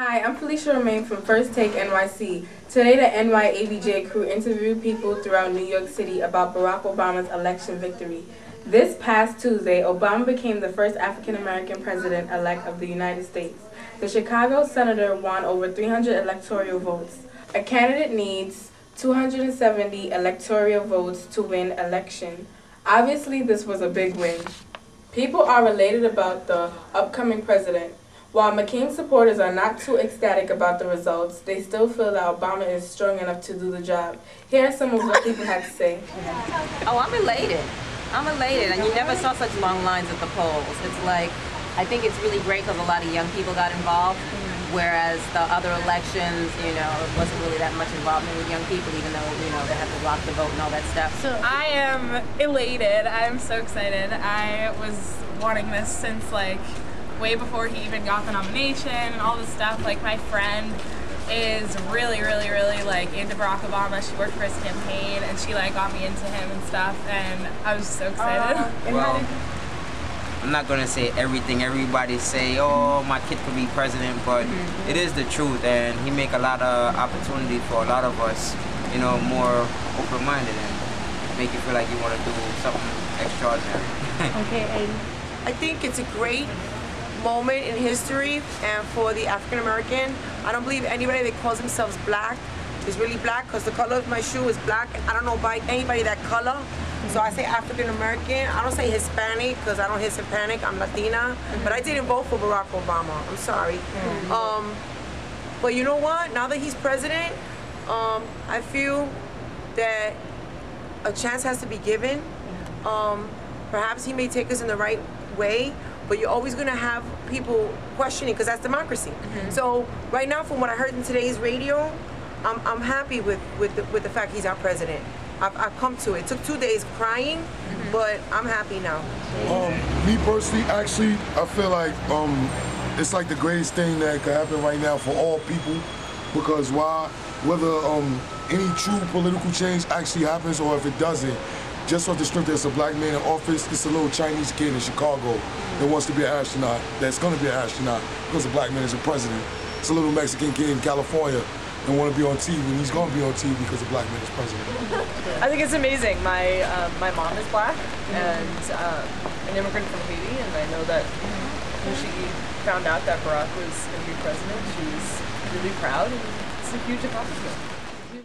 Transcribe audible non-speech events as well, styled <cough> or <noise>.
Hi, I'm Felicia Romain from First Take NYC. Today, the NYABJ crew interviewed people throughout New York City about Barack Obama's election victory. This past Tuesday, Obama became the first African American president elect of the United States. The Chicago senator won over 300 electoral votes. A candidate needs 270 electoral votes to win election. Obviously, this was a big win. People are related about the upcoming president. While McCain supporters are not too ecstatic about the results, they still feel that Obama is strong enough to do the job. Here are some of what people had to say. Oh, I'm elated. I'm elated, and you never saw such long lines at the polls. It's like, I think it's really great because a lot of young people got involved, whereas the other elections, you know, it wasn't really that much involvement with young people, even though, you know, they had to Rock the Vote and all that stuff. So I am elated. I'm so excited. I was wanting this since like way before he even got the nomination and all this stuff. Like my friend is really, really, really like into Barack Obama. She worked for his campaign and she like got me into him and stuff and I was so excited. Uh, well, I'm not gonna say everything everybody say, oh my kid could be president, but mm -hmm. it is the truth and he make a lot of opportunity for a lot of us, you know, more open-minded and make you feel like you want to do something extraordinary. <laughs> okay, and I think it's a great moment in history and for the African American. I don't believe anybody that calls themselves black is really black because the color of my shoe is black. I don't know by anybody that color. So I say African American. I don't say Hispanic because I don't Hispanic. I'm Latina. But I didn't vote for Barack Obama. I'm sorry. Um, but you know what? Now that he's president, um, I feel that a chance has to be given. Um, perhaps he may take us in the right way, but you're always going to have people questioning because that's democracy. Mm-hmm. So right now, from what I heard in today's radio, I'm, I'm happy with with the, with the fact he's our president. I've, I've come to it. It took two days crying, mm-hmm. but I'm happy now. Um, me personally, actually, I feel like um, it's like the greatest thing that could happen right now for all people because why? Whether um, any true political change actually happens or if it doesn't, just off the strength it's a black man in office, it's a little Chinese kid in Chicago that wants to be an astronaut, that's going to be an astronaut because a black man is a president. It's a little Mexican kid in California and want to be on TV, and he's going to be on TV because a black man is president. <laughs> I think it's amazing. My uh, my mom is black and uh, an immigrant from Haiti, and I know that when she found out that Barack was going to be president, she was really proud, and it's a huge accomplishment.